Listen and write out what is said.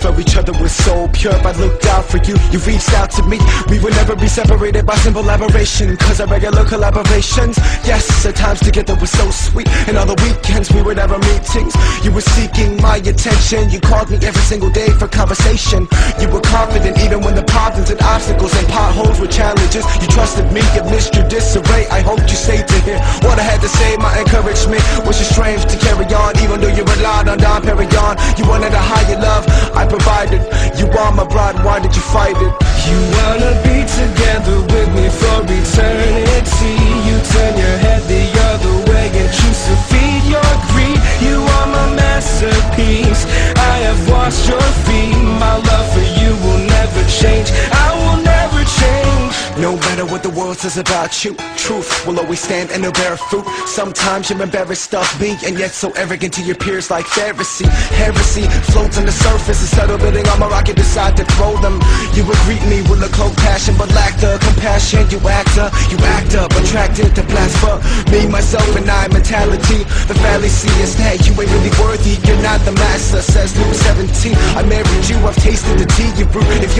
for each other was so pure I looked out for you, you reached out to me. We would never be separated by simple aberration Cause our regular collaborations. Yes, at times together was so sweet. And on the weekends we would have our meetings. You were seeking my attention. You called me every single day for conversation. You were confident even when the problems and obstacles And potholes were challenges. You trusted me amidst your disarray. I hoped you stayed to hear what I had to say. My encouragement was just strange to carry on Even though you relied on Dom Perignon. You wanted a higher love, Provided You are my bride, why did you fight it? You wanna be No matter what the world says about you Truth will always stand and it'll bear fruit. Sometimes you're embarrassed of me And yet so arrogant to your peers like Pharisee. Heresy floats on the surface Instead of building on my rocket decide to throw them You would greet me with a cold passion But lack the compassion. You act up, you act up Attracted to blaspheme Me, myself and I mentality. The fallacy is that you ain't really worthy. You're not the master, says Luke 17 I married you, I've tasted the tea you brew If you